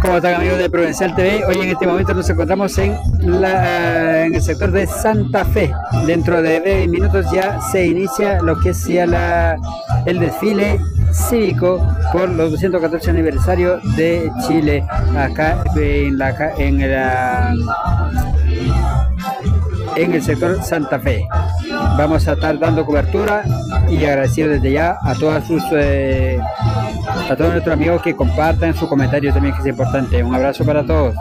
¿Cómo están amigos de Provincial TV? Hoy en este momento nos encontramos en, la, en el sector de Santa Fe. Dentro de 20 minutos ya se inicia lo que es la, el desfile cívico por los 214 aniversario de Chile acá en la en la en el sector Santa Fe. Vamos a estar dando cobertura y agradecido desde ya a todas sus eh, a todos nuestros amigos que compartan su comentario también que es importante. Un abrazo para todos.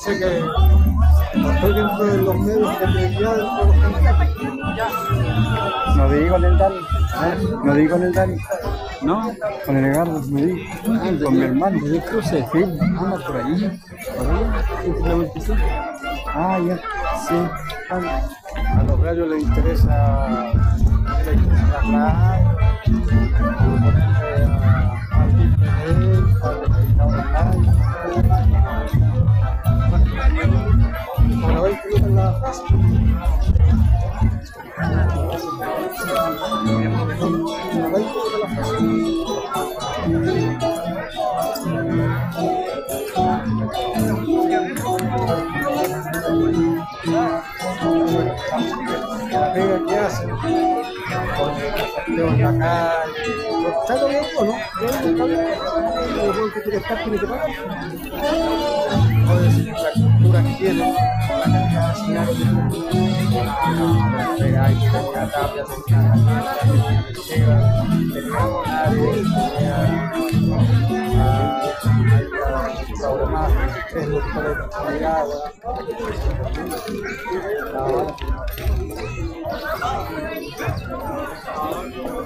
Sé que no estoy dentro de los medios que me dentro de los candidatos. No digo en el Dani. No digo en el Dani. No, Con el Edgardo me di. Con mi hermano. ¿de cruce? Sí, anda por ahí. ¿Por ahí? ¿Entre la 25? Ah, ya. Sí. A los gallos les interesa, les la tiene que pagar. Decir la cultura que tiene,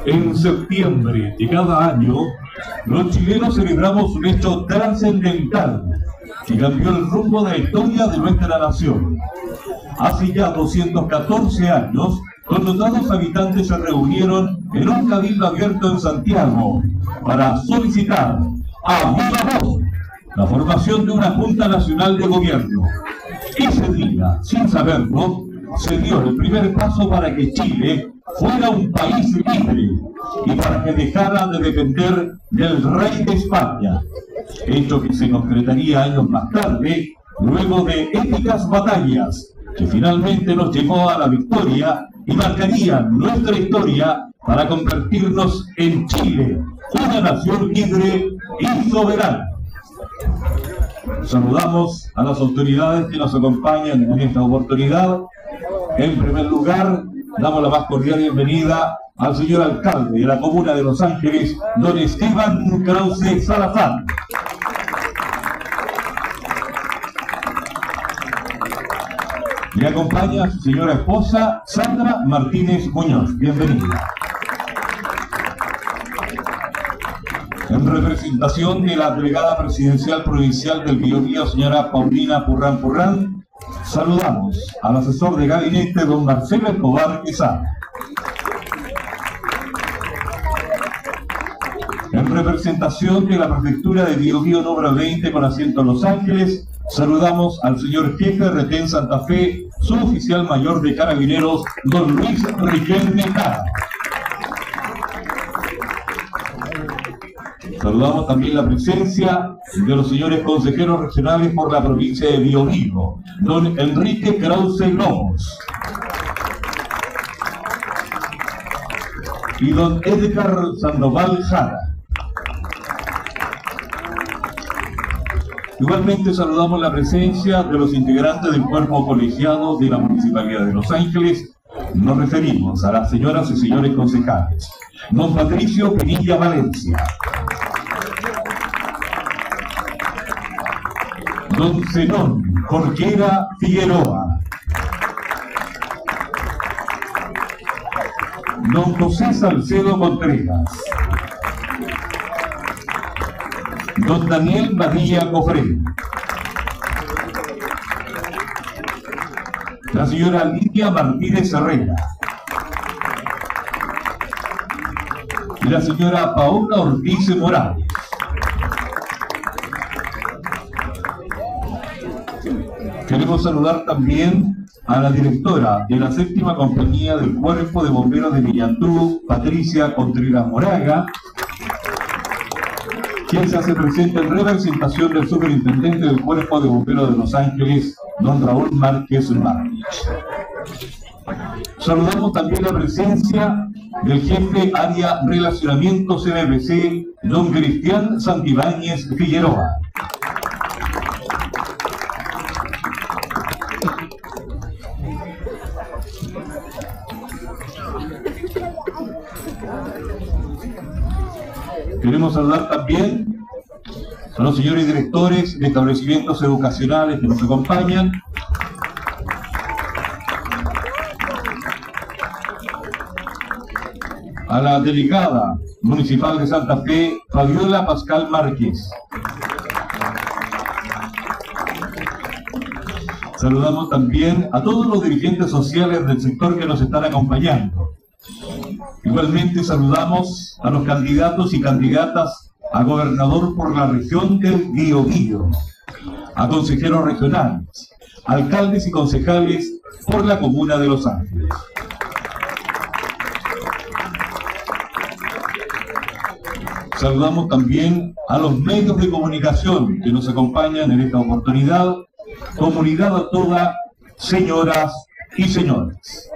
En septiembre de cada año, los chilenos celebramos un hecho trascendental que cambió el rumbo de la historia de nuestra nación. Hace ya 214 años, connotados habitantes se reunieron en un cabildo abierto en Santiago para solicitar a viva voz la formación de una Junta Nacional de Gobierno. Ese día, sin saberlo, se dio el primer paso para que Chile fuera un país libre y para que dejara de depender del rey de España, hecho que se concretaría años más tarde, luego de épicas batallas que finalmente nos llevó a la victoria y marcarían nuestra historia para convertirnos en Chile, una nación libre y soberana. Saludamos a las autoridades que nos acompañan en esta oportunidad. En primer lugar, damos la más cordial bienvenida al señor alcalde de la comuna de Los Ángeles, don Esteban Krause Salazar. Le acompaña su señora esposa, Sandra Martínez Muñoz. Bienvenida. En representación de la delegada presidencial provincial del Biobío, señora Paulina Purrán Purrán, saludamos al asesor de gabinete, don Marcelo Escobar Quesada. En representación de la prefectura de Biobío número 20 con asiento en Los Ángeles, saludamos al señor jefe de retén Santa Fe, suboficial mayor de carabineros, don Luis Riquelme Cara. Saludamos también la presencia de los señores consejeros regionales por la provincia de Biobío, don Enrique Krause Lomos. Y don Edgar Sandoval Jara. Igualmente saludamos la presencia de los integrantes del cuerpo colegiado de la Municipalidad de Los Ángeles. Nos referimos a las señoras y señores concejales. Don Patricio Pinilla Valencia. Don Zenón Jorquera Figueroa. Don José Salcedo Contreras. Don Daniel Badilla Cofré. La señora Lidia Martínez Herrera. Y la señora Paola Ortiz Morales. Queremos saludar también a la directora de la séptima compañía del Cuerpo de Bomberos de Villantú, Patricia Contreras Moraga, quien se hace presente en representación del superintendente del Cuerpo de Bomberos de Los Ángeles, don Raúl Márquez Martich. Saludamos también la presencia del jefe área Relacionamiento CNBC, don Cristian Santibáñez Figueroa. Saludar también a los señores directores de establecimientos educacionales que nos acompañan, a la delegada municipal de Santa Fe, Fabiola Pascal Márquez. Saludamos también a todos los dirigentes sociales del sector que nos están acompañando. Igualmente saludamos a los candidatos y candidatas a gobernador por la región del Biobío, a consejeros regionales, alcaldes y concejales por la comuna de Los Ángeles. Saludamos también a los medios de comunicación que nos acompañan en esta oportunidad, comunidad a toda, señoras y señores.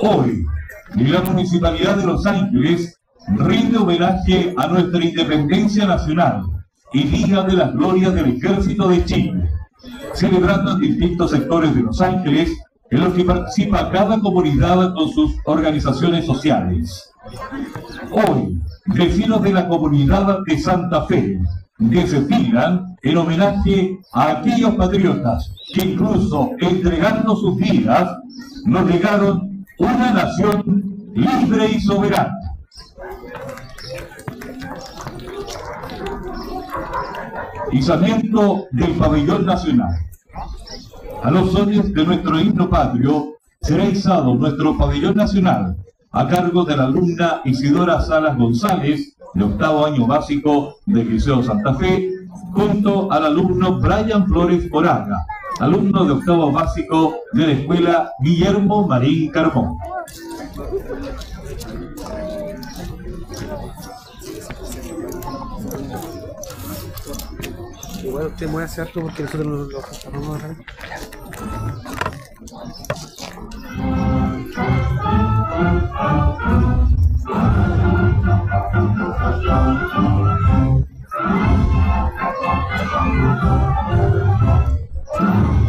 Hoy, la Municipalidad de Los Ángeles rinde homenaje a nuestra independencia nacional y Día de las Glorias del Ejército de Chile, celebrando en distintos sectores de Los Ángeles en los que participa cada comunidad con sus organizaciones sociales. Hoy, vecinos de la comunidad de Santa Fe desfilan en homenaje a aquellos patriotas que incluso entregando sus vidas nos legaron una nación libre y soberana. Izamiento del pabellón nacional. A los sones de nuestro himno patrio será izado nuestro pabellón nacional a cargo de la alumna Isidora Salas González, de octavo año básico del Liceo Santa Fe, junto al alumno Brian Flores Moraga, alumno de octavo básico de la escuela Guillermo Marín Carbón. Igual usted mueve hacia alto porque nosotros lo, lo pasamos a Alocución Thank you.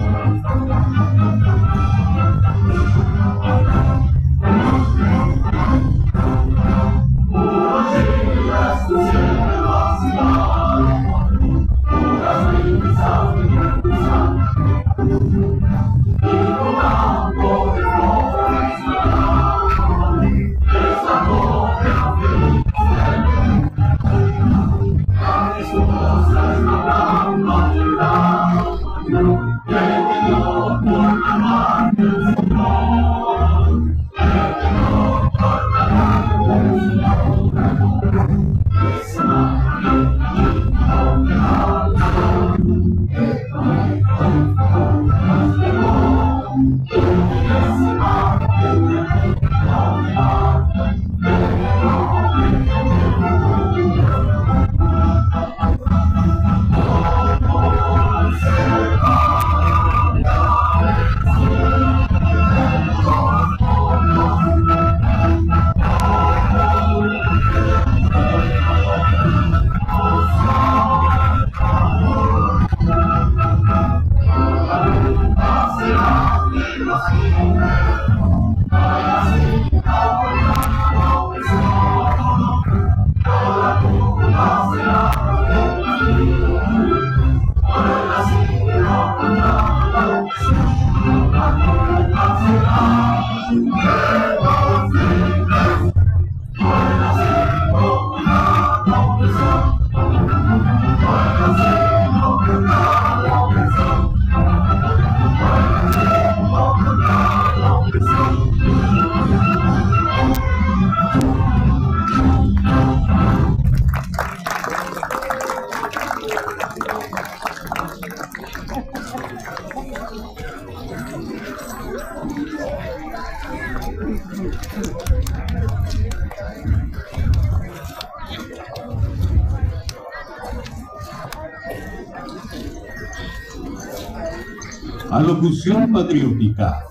Patriótica.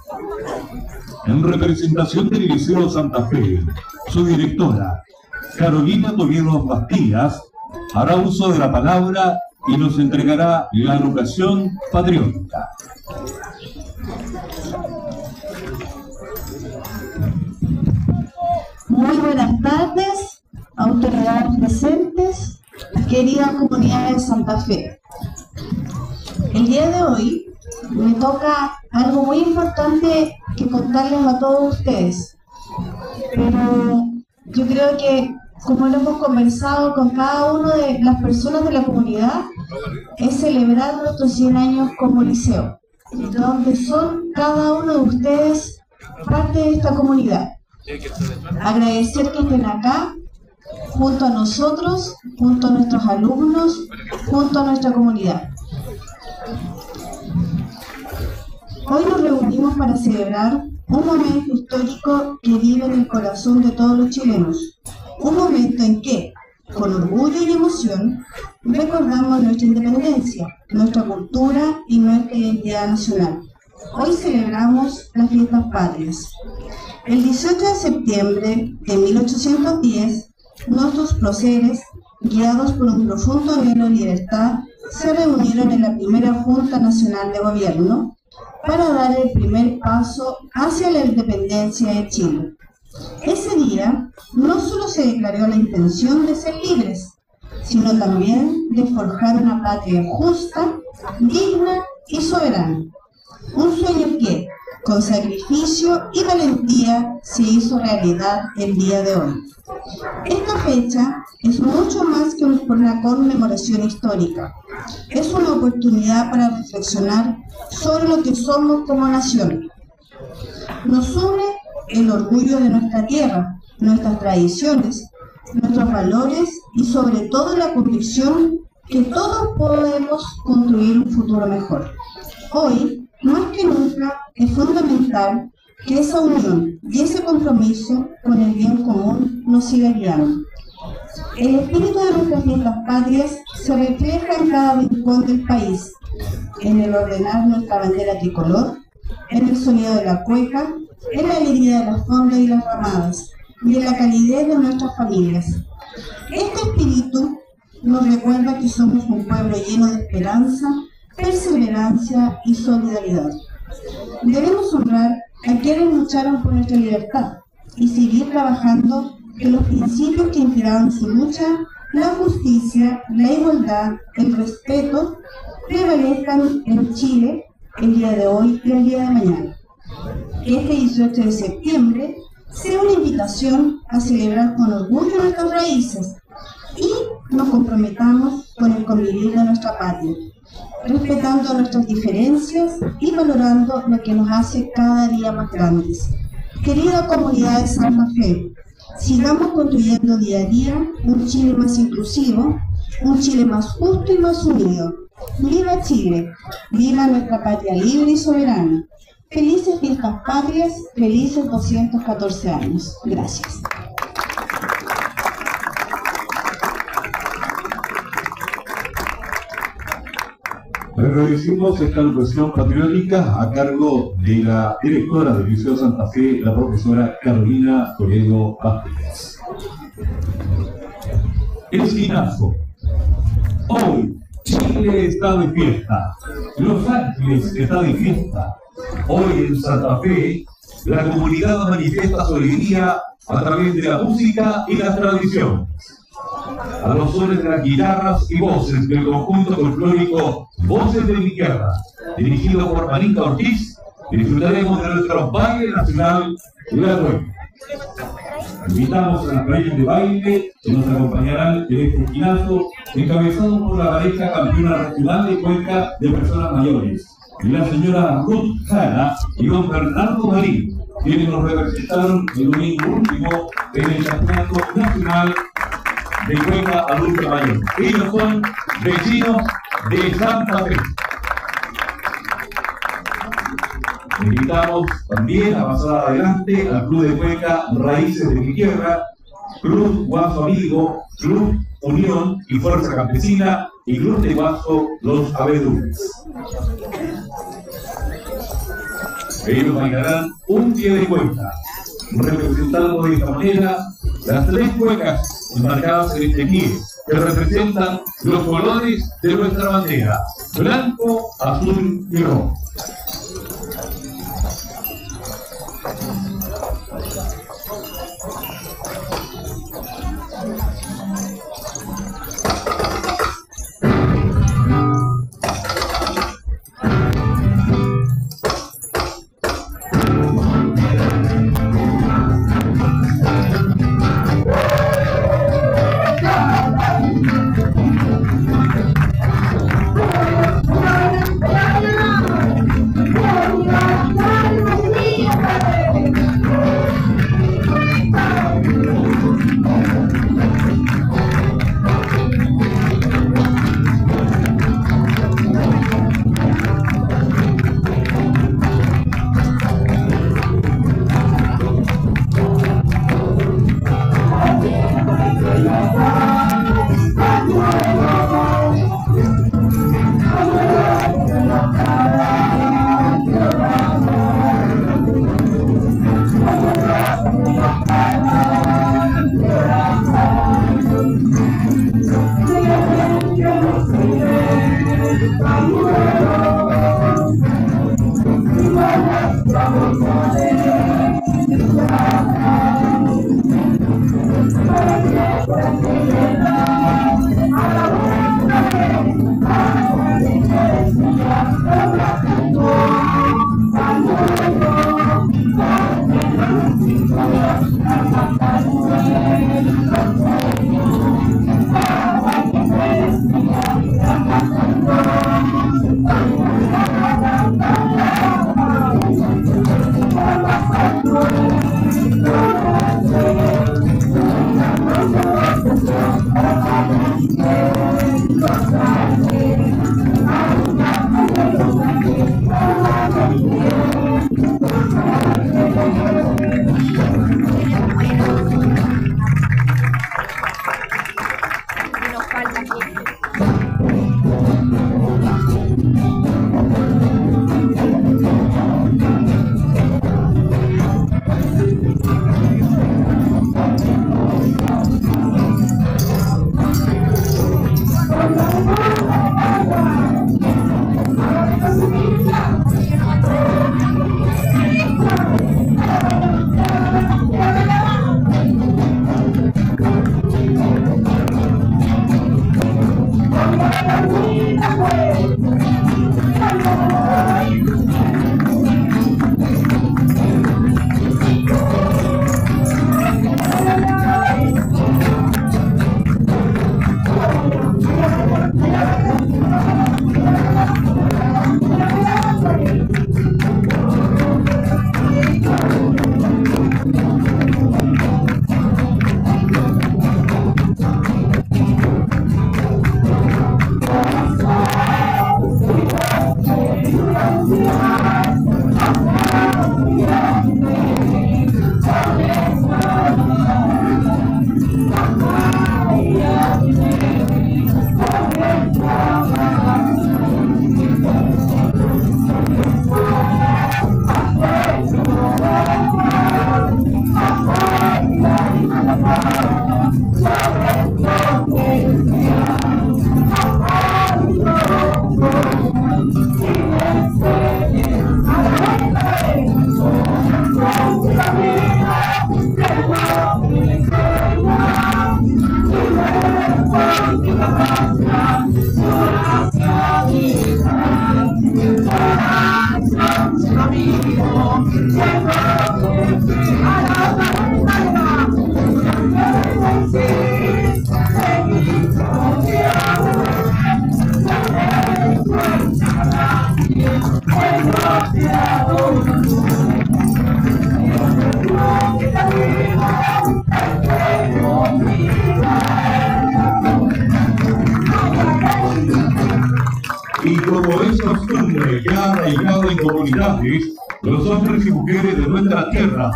En representación del Liceo Santa Fe, su directora, Carolina Toledo Bastías, hará uso de la palabra y nos entregará la alocución patriótica. Muy buenas tardes, autoridades presentes, querida comunidad de Santa Fe. El día de hoy me toca algo muy importante que contarles a todos ustedes. Pero yo creo que como lo hemos conversado con cada una de las personas de la comunidad, es celebrar nuestros 100 años como liceo, donde son cada uno de ustedes parte de esta comunidad. Agradecer que estén acá, junto a nosotros, junto a nuestros alumnos, junto a nuestra comunidad. Hoy nos reunimos para celebrar un momento histórico que vive en el corazón de todos los chilenos. Un momento en que, con orgullo y emoción, recordamos nuestra independencia, nuestra cultura y nuestra identidad nacional. Hoy celebramos las fiestas patrias. El 18 de septiembre de 1810, nuestros próceres, guiados por un profundo anhelo de libertad, se reunieron en la primera Junta Nacional de Gobierno para dar el primer paso hacia la independencia de Chile. Ese día no solo se declaró la intención de ser libres, sino también de forjar una patria justa, digna y soberana. Un sueño que, con sacrificio y valentía, se hizo realidad el día de hoy. Esta fecha es mucho más que una conmemoración histórica. Es una oportunidad para reflexionar sobre lo que somos como nación. Nos une el orgullo de nuestra tierra, nuestras tradiciones, nuestros valores y sobre todo la convicción que todos podemos construir un futuro mejor. Hoy, más que nunca, es fundamental que esa unión y ese compromiso con el bien común nos siga guiando. El espíritu de nuestras fiestas patrias se refleja en cada rincón del país, en el ordenar nuestra bandera tricolor, en el sonido de la cueca, en la alegría de las fondas y las ramadas, y en la calidez de nuestras familias. Este espíritu nos recuerda que somos un pueblo lleno de esperanza, perseverancia y solidaridad. Debemos honrar a quienes lucharon por nuestra libertad y seguir trabajando en los principios que inspiraron su lucha, la justicia, la igualdad, el respeto, prevalezcan en Chile el día de hoy y el día de mañana. Este 18 de septiembre sea una invitación a celebrar con orgullo nuestras raíces y nos comprometamos con el convivir de nuestra patria, respetando nuestras diferencias y valorando lo que nos hace cada día más grandes. Querida comunidad de Santa Fe, sigamos construyendo día a día un Chile más inclusivo, un Chile más justo y más unido. ¡Viva Chile! ¡Viva nuestra patria libre y soberana! Felices fiestas patrias, felices 214 años. Gracias. Agradecemos esta educación patriótica a cargo de la directora del Liceo Santa Fe, la profesora Carolina Toledo Vázquez. El esquinazo. Hoy Chile está de fiesta. Los Ángeles está de fiesta. Hoy en Santa Fe, la comunidad manifiesta su alegría a través de la música y las tradiciones a los sones de las guitarras y voces del conjunto folclórico Voces de mi Tierra, dirigido por Marita Ortiz, disfrutaremos de nuestro baile nacional de la Invitamos a las parejas de baile que nos acompañarán en este esquinazo, encabezado por la pareja campeona regional de Cuenca de Personas Mayores, la señora Ruth Jara y don Bernardo Marín, quienes nos representaron el domingo último en el Campeonato Nacional de Cuenca Adulto Mayor. Ellos son vecinos de Santa Fe. Invitamos también a pasar adelante al Club de Cuenca Raíces de mi Tierra, Club Guaso Amigo, Club Unión y Fuerza Campesina y Club de Guaso Los Abedules. Ellos bailarán un pie de cuenca, representando de esta manera las tres cuecas enmarcadas en este pie, que representan los colores de nuestra bandera, blanco, azul y rojo.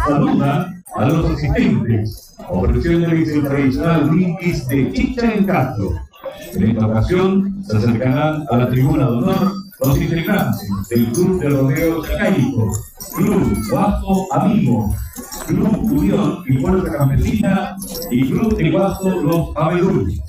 Saludan a los asistentes, ofreciéndoles el tradicional brindis de chicha en Castro. En esta ocasión se acercarán a la tribuna de honor los integrantes del Club de Rodeos Chicaico, Club Guaso Amigo, Club Unión y Fuerza Campesina y Club de Guaso Los Abedules.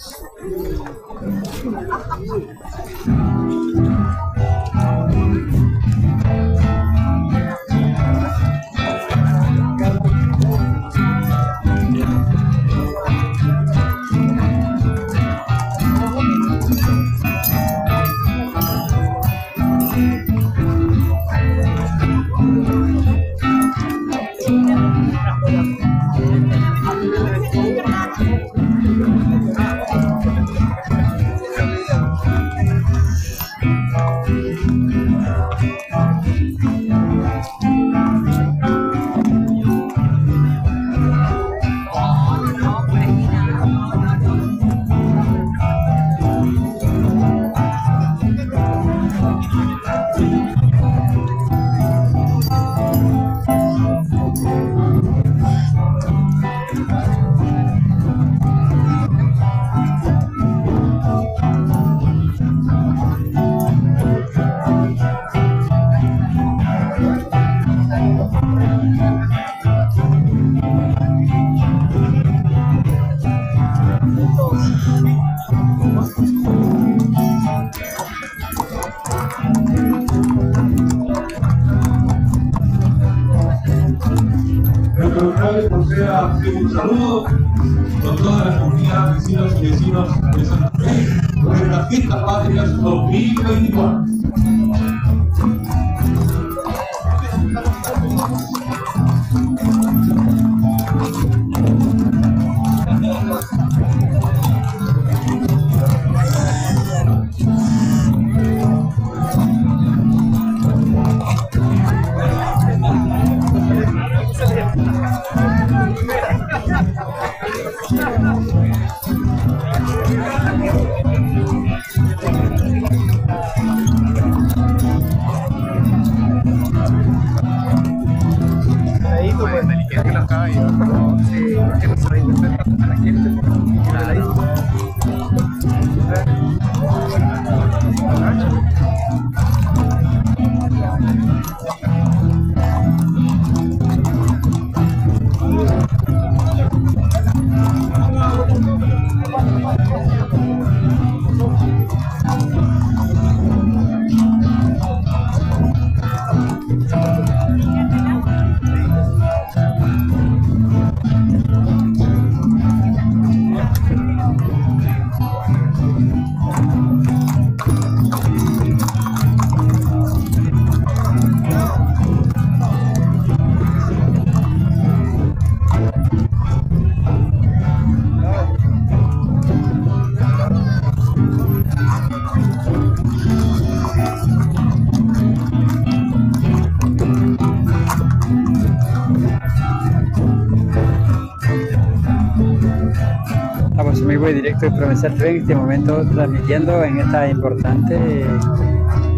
De Provincial TV en este momento transmitiendo en esta importante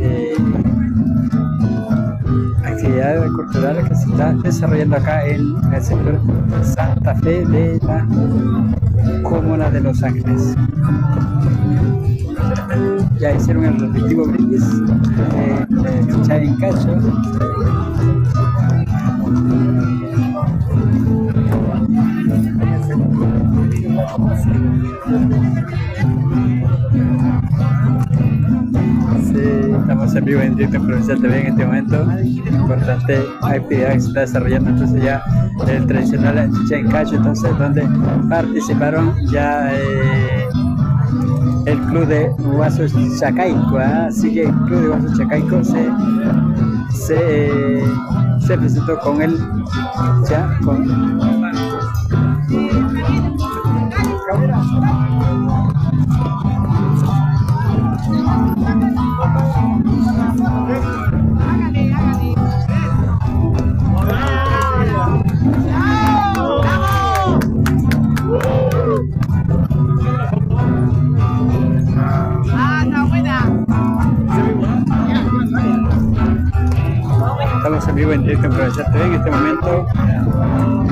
eh, actividad cultural que se está desarrollando acá en el sector Santa Fe de la Comuna de Los Ángeles. Ya hicieron el respectivo brindis eh, en Cacho en vivo en directo en Provincial TV en este momento. Importante actividad que se está desarrollando entonces ya el tradicional chicha en cacho, entonces donde participaron ya eh, el club de Guasos Chacaico, ¿ah? así que el club de Guasos Chacaico se, se, se presentó con el ya con Provincial TV en este momento.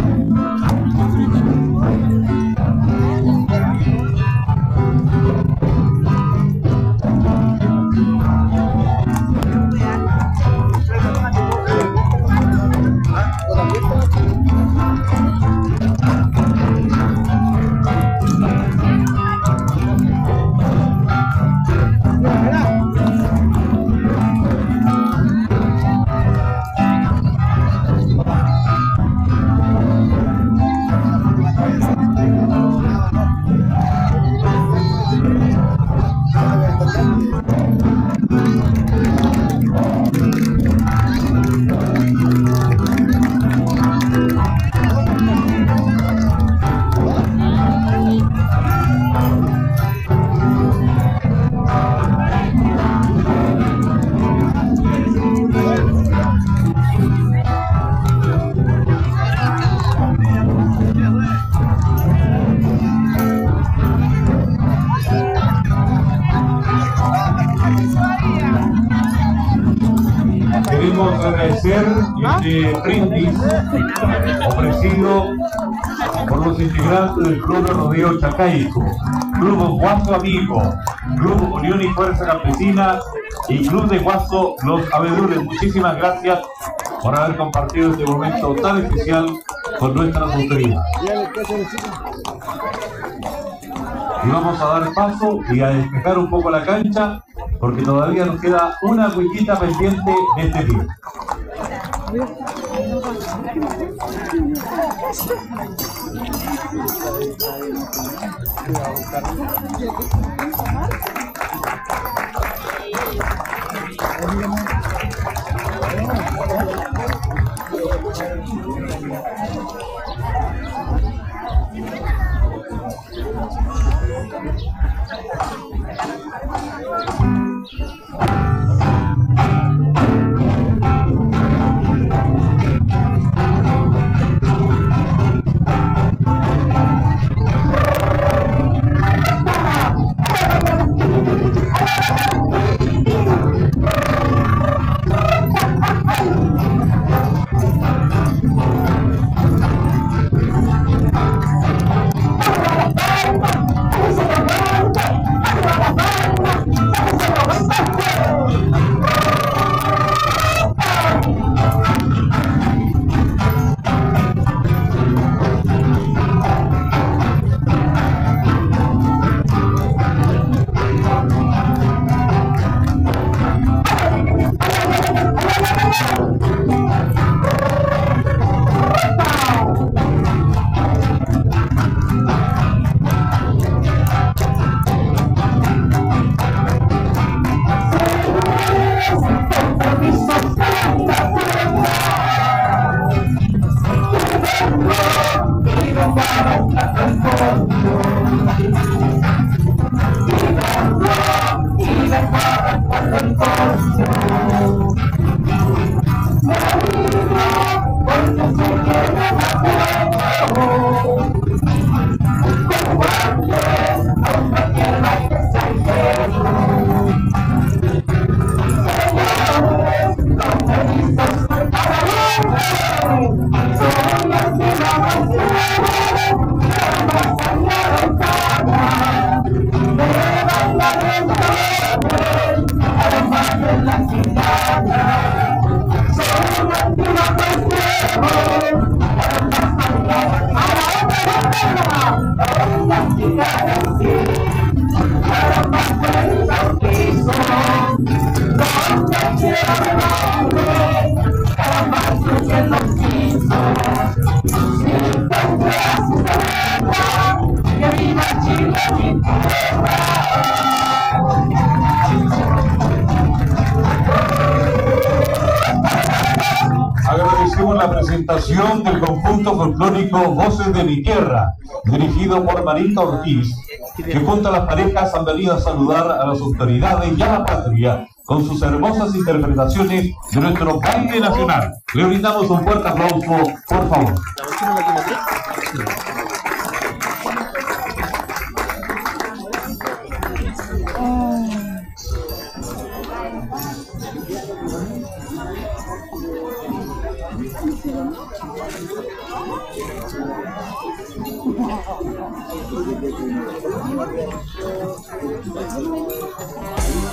Brindis ofrecido por los integrantes del Club de Rodeo Chacaico, Club Guaso Amigo, Club Unión y Fuerza Campesina y Club de Guaso Los Abedules. Muchísimas gracias por haber compartido este momento tan especial con nuestra autoridad. Y vamos a dar paso y a despejar un poco la cancha porque todavía nos queda una huequita pendiente de este día. Agradecemos dirigido por Marita Ortiz, que junto a las parejas han venido a saludar a las autoridades y a la patria con sus hermosas interpretaciones de nuestro baile nacional. Le brindamos un fuerte aplauso, por favor. Thank you.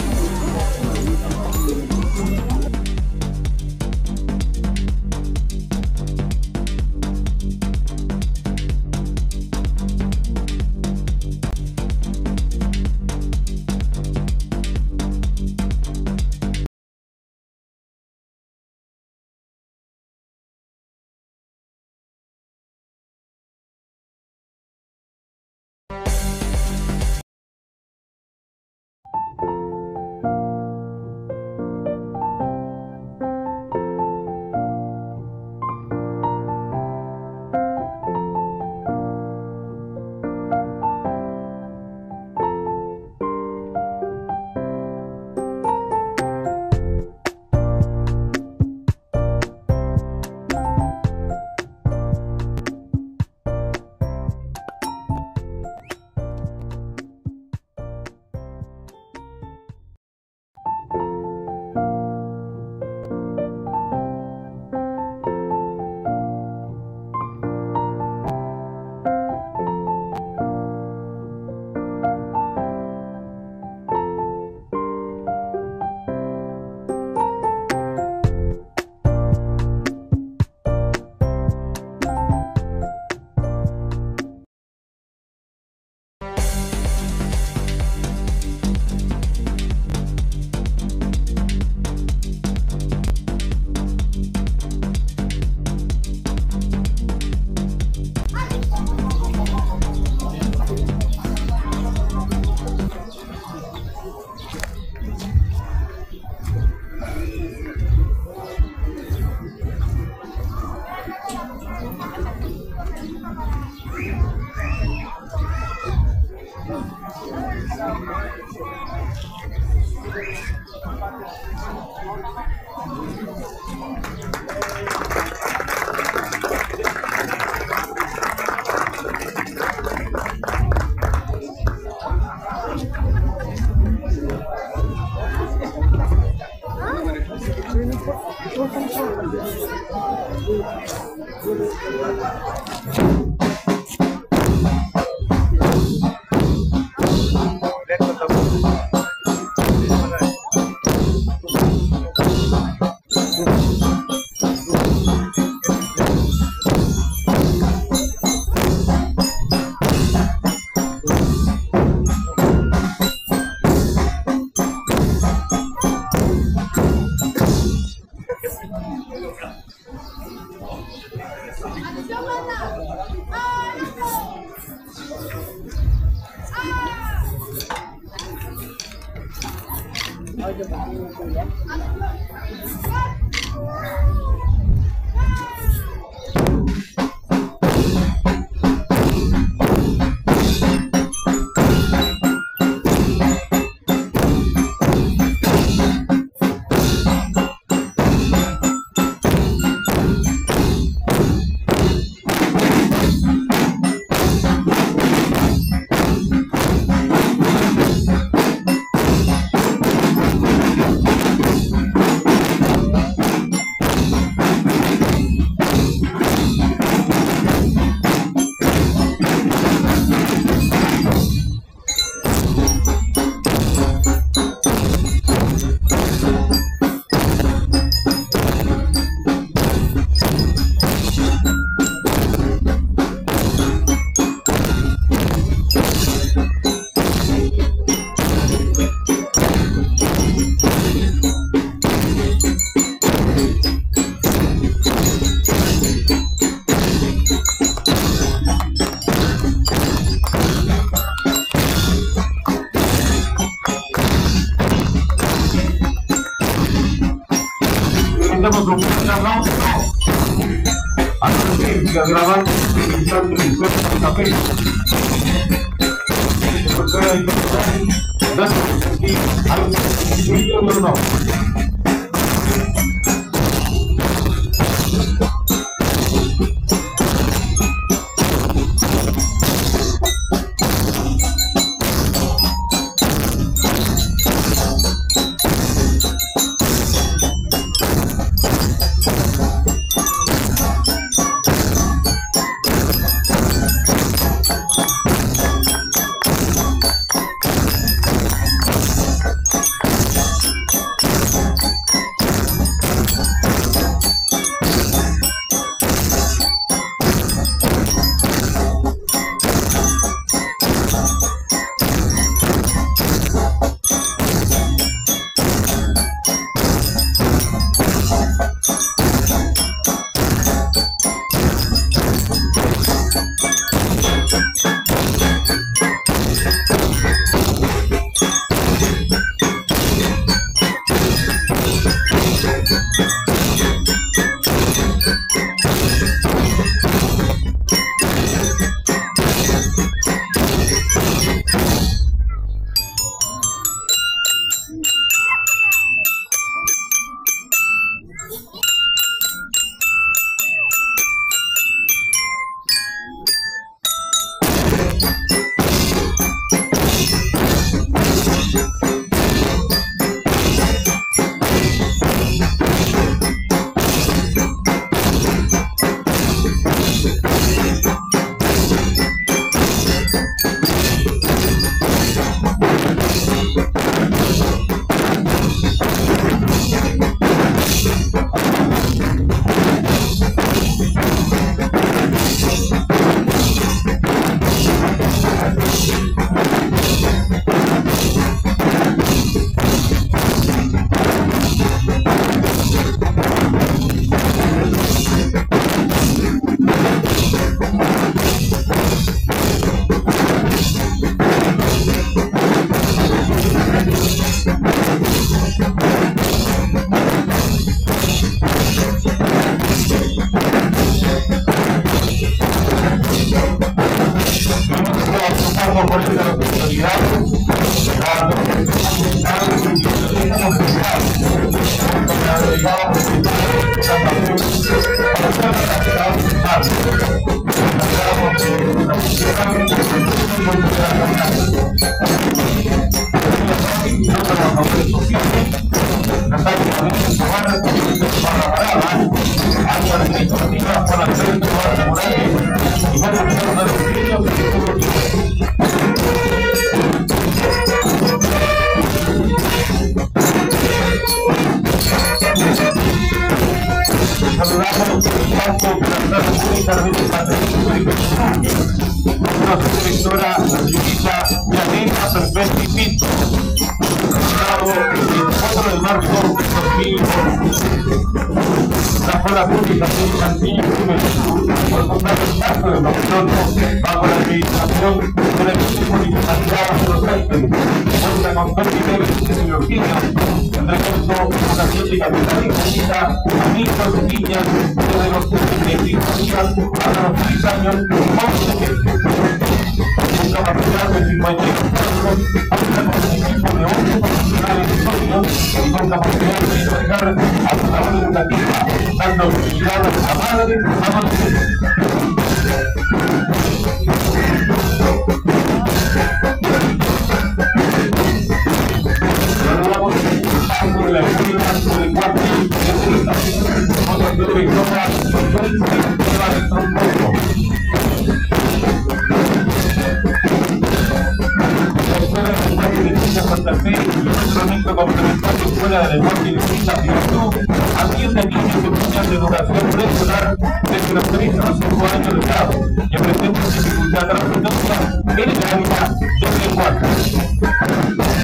coleccionista hace un años de grado y presenta dificultad transitoria mecánica del lenguaje.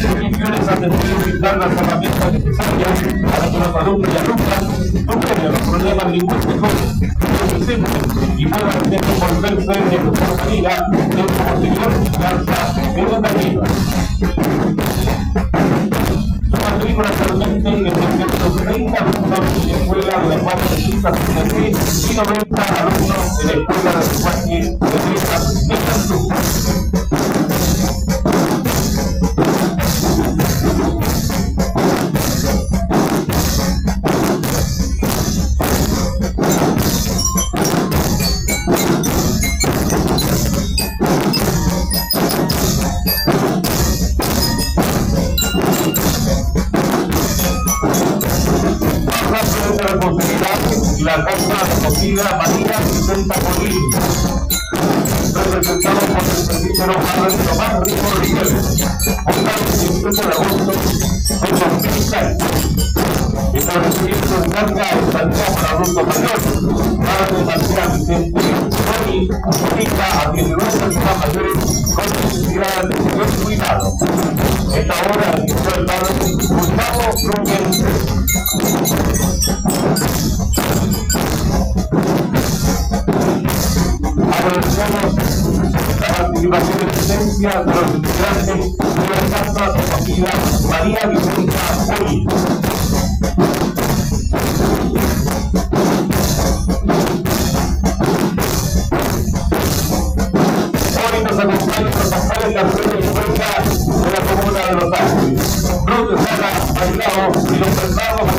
Inscripciones han decidido brindar las herramientas necesarias para que los alumnos y alumnas superen los problemas lingüísticos que presenten y puedan desenvolverse de mejor manera en su posterior enseñanza educativa. actualmente en el 30 de la escuela de la cual se y no y los pesados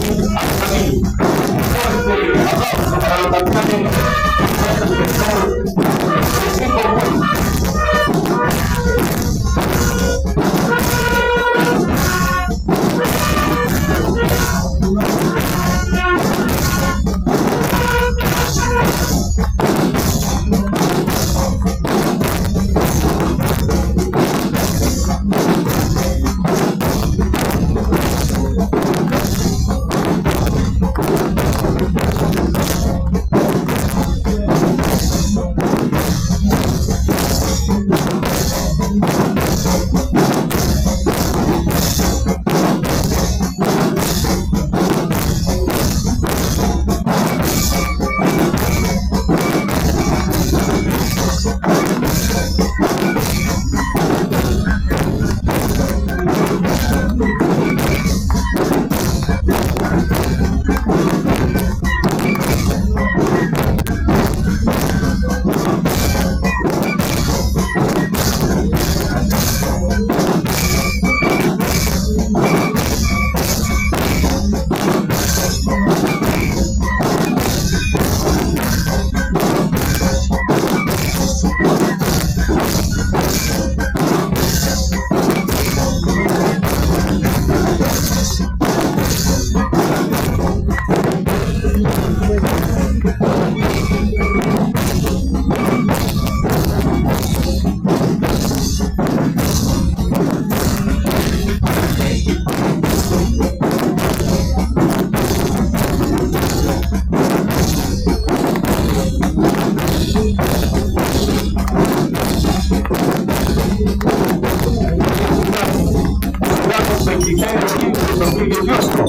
Jugamos 26 de diciembre de 2018.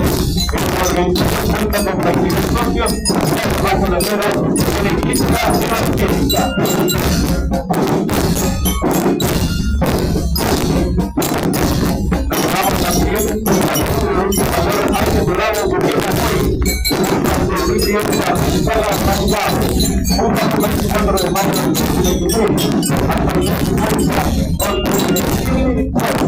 Esta organización cuenta con 22 socios. Recordamos también. El de la facultad. Un 24 de mayo de 2023. Hasta el 50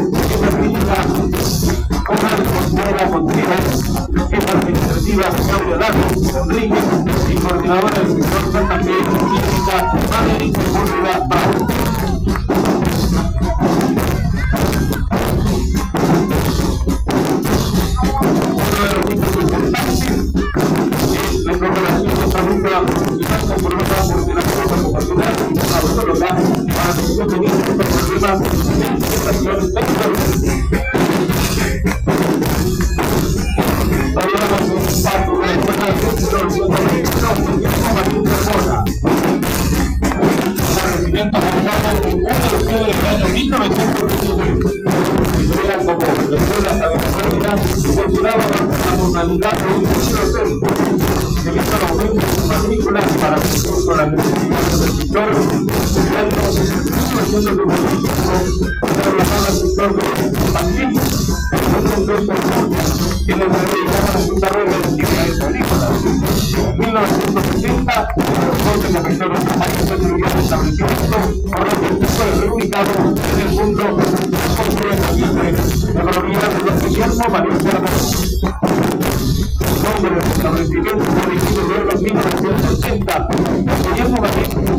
administrativa Claudia Lago Enríquez y coordinadora del sector Santa Fe Bravo. Uno de los la de para de integración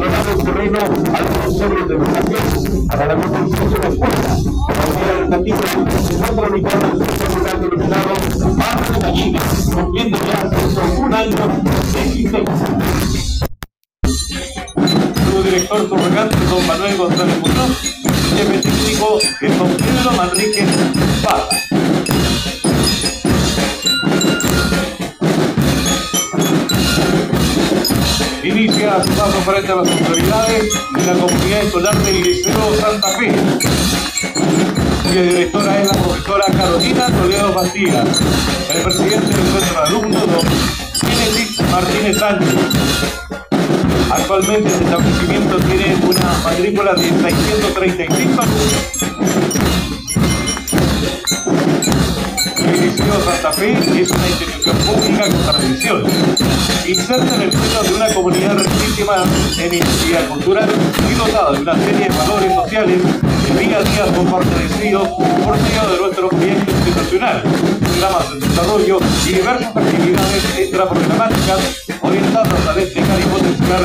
Donaba el terreno al Ministerio de Educación para la construcción de la escuela. La unidad educativa se ubicada en el sector rural denominado Barrio de Gallina, cumpliendo ya 101 años de existencia. Su director subrogante, don Manuel González Muñoz, jefe técnico es don Pedro Manrique Paz. Inicia su paso frente a las autoridades de la comunidad escolar del Liceo Santa Fe. Cuya directora es la profesora Carolina Toledo Bastida. El presidente del centro de alumnos, don Martínez Sánchez. Actualmente el establecimiento tiene una matrícula de 635 alumnos. El Liceo Santa Fe es una institución pública con tradición, inserta en el seno de una comunidad riquísima en identidad cultural y dotada de una serie de valores sociales que día a día son fortalecidos por medio de nuestro proyecto institucional, programas de desarrollo y diversas actividades extraprogramáticas orientadas a destacar y potenciar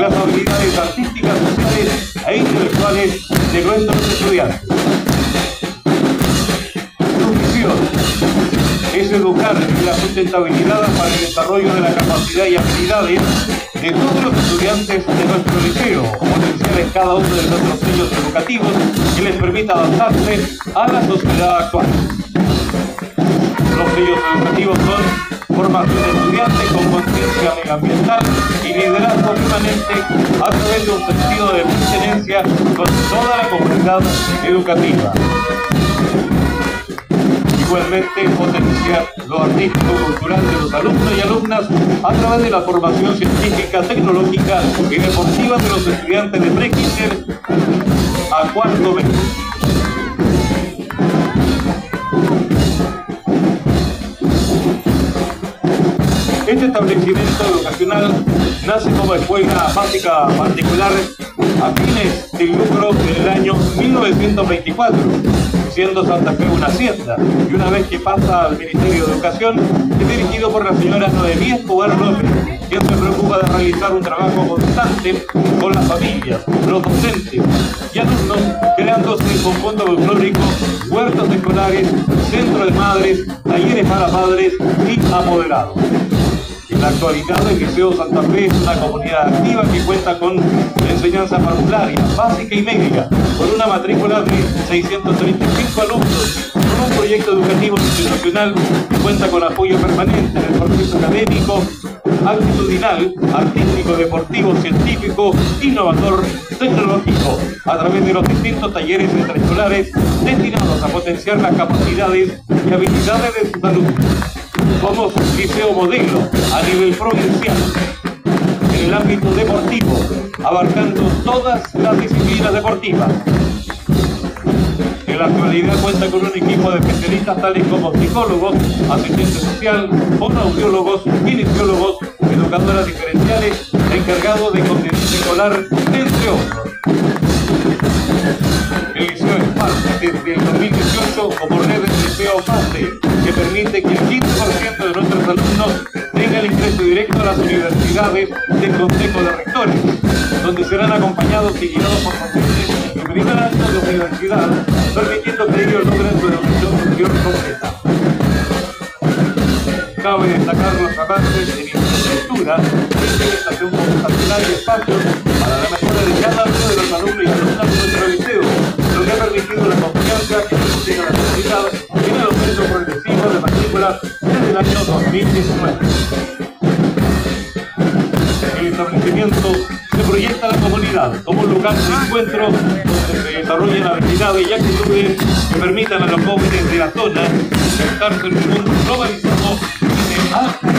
las habilidades artísticas, sociales e intelectuales de nuestros estudiantes. Misión es educar en la sustentabilidad para el desarrollo de la capacidad y habilidades de todos los estudiantes de nuestro liceo, potenciar en cada uno de nuestros sellos educativos que les permita adaptarse a la sociedad actual. Los sellos educativos son formación de estudiantes con conciencia medioambiental y liderazgo permanente a través de un sentido de pertenencia con toda la comunidad educativa igualmente potenciar lo artístico cultural de los alumnos y alumnas a través de la formación científica, tecnológica y deportiva de los estudiantes de pre a cuarto mes. Este establecimiento educacional nace como escuela básica particular a fines del lucro en el año 1924 siendo Santa Fe una hacienda, y una vez que pasa al Ministerio de Educación, es dirigido por la señora Noemí Escobar López, quien se preocupa de realizar un trabajo constante con las familias, los docentes y alumnos, creándose conjunto folclórico, huertos escolares, centro de madres, talleres para padres y apoderados. La actualidad, el Liceo Santa Fe es una comunidad activa que cuenta con enseñanza parvularia, básica y médica, con una matrícula de 635 alumnos, con un proyecto educativo institucional que cuenta con apoyo permanente en el proceso académico, actitudinal, artístico, deportivo, científico, innovador, tecnológico, a través de los distintos talleres extraescolares destinados a potenciar las capacidades y habilidades de sus alumnos. Somos liceo modelo a nivel provincial en el ámbito deportivo, abarcando todas las disciplinas deportivas. En la actualidad cuenta con un equipo de especialistas tales como psicólogos, asistentes social, fonoaudiólogos, kinesiólogos, educadoras diferenciales, encargados de contenido escolar, entre otros. El Liceo Esparce desde el 2018 como red del Liceo PASE, que permite que el 15% de nuestros alumnos tengan ingreso directo a las universidades del Consejo de Rectores, donde serán acompañados y guiados por docentes primer año de universidad, permitiendo que ellos logren su educación superior completa. Cabe destacar los avances en infraestructura, implementación computacional y espacios para la ha permitido la confianza que se tenga la comunidad en el aumento progresivo de matrículas desde el año 2019. El establecimiento se proyecta a la comunidad como un lugar de encuentro donde se desarrollan habilidades y actitudes que permitan a los jóvenes de la zona insertarse en un mundo globalizado y de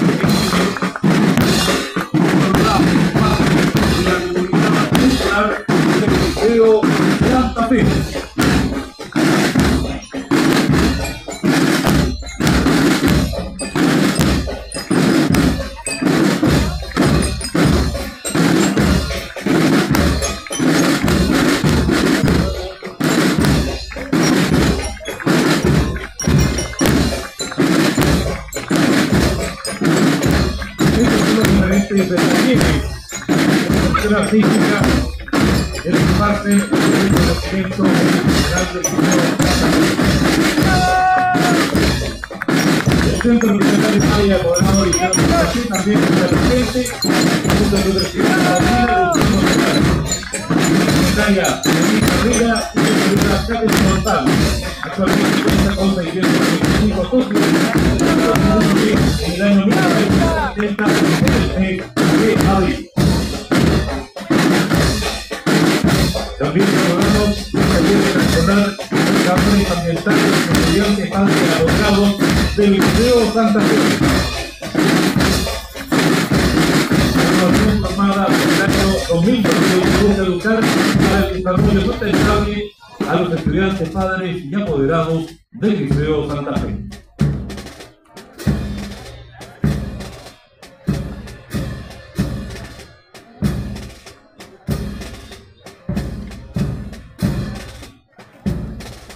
educar para el desarrollo sustentable a los estudiantes padres y apoderados del Liceo Santa Fe.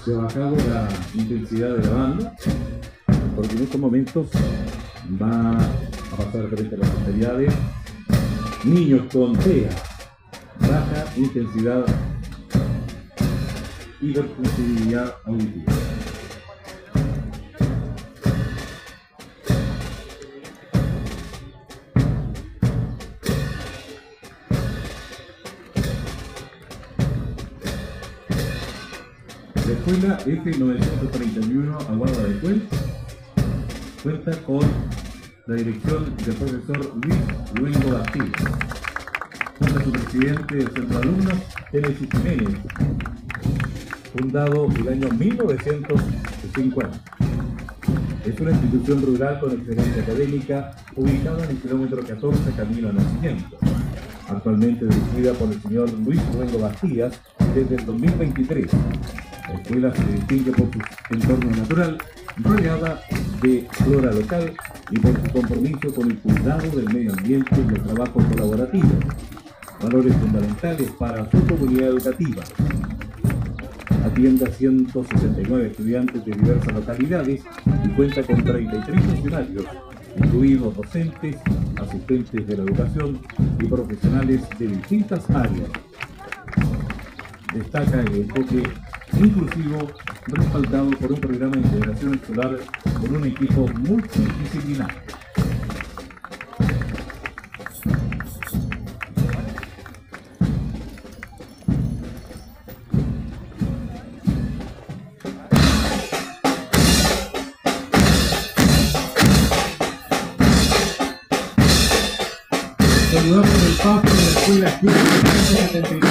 se ha bajado la intensidad de la banda, porque en estos momentos va a pasar frente a las autoridades Niños con TEA, baja intensidad hipersensibilidad auditiva. La escuela F931 Aguada de Cuel cuenta con la dirección del profesor Luis Luengo García, junto a su presidente del centro de alumnos, Tennessee Jiménez, fundado el año 1950. Es una institución rural con excelencia académica ubicada en el kilómetro 14 camino a nacimiento. Actualmente dirigida por el señor Luis Luengo García desde el 2023 la escuela se distingue por su entorno natural, rodeada de flora local y por su compromiso con el cuidado del medio ambiente y el trabajo colaborativo, valores fundamentales para su comunidad educativa. Atiende a 169 estudiantes de diversas localidades y cuenta con 33 funcionarios, incluidos docentes, asistentes de la educación y profesionales de distintas áreas. Destaca el enfoque inclusivo respaldado por un programa de integración escolar con un equipo multidisciplinario. Club